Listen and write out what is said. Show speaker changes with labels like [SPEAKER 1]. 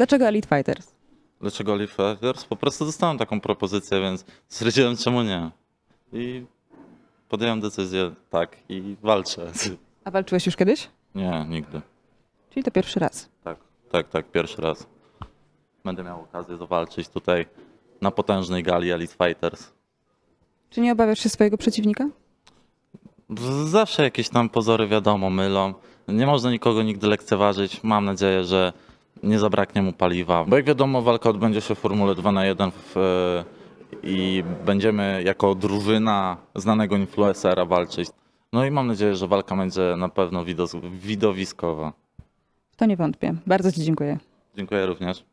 [SPEAKER 1] Dlaczego Elite Fighters?
[SPEAKER 2] Dlaczego Elite Fighters? Po prostu dostałem taką propozycję, więc stwierdziłem czemu nie. I podjąłem decyzję tak i walczę.
[SPEAKER 1] A walczyłeś już kiedyś?
[SPEAKER 2] Nie, nigdy.
[SPEAKER 1] Czyli to pierwszy raz.
[SPEAKER 2] Tak, tak, tak, pierwszy raz. Będę miał okazję zawalczyć tutaj na potężnej gali Elite Fighters.
[SPEAKER 1] Czy nie obawiasz się swojego przeciwnika?
[SPEAKER 2] Zawsze jakieś tam pozory wiadomo mylą. Nie można nikogo nigdy lekceważyć. Mam nadzieję, że nie zabraknie mu paliwa. Bo jak wiadomo, walka odbędzie się w Formule 2 na 1 w, i będziemy jako drużyna znanego influencera walczyć. No i mam nadzieję, że walka będzie na pewno widowiskowa.
[SPEAKER 1] To nie wątpię. Bardzo Ci dziękuję.
[SPEAKER 2] Dziękuję również.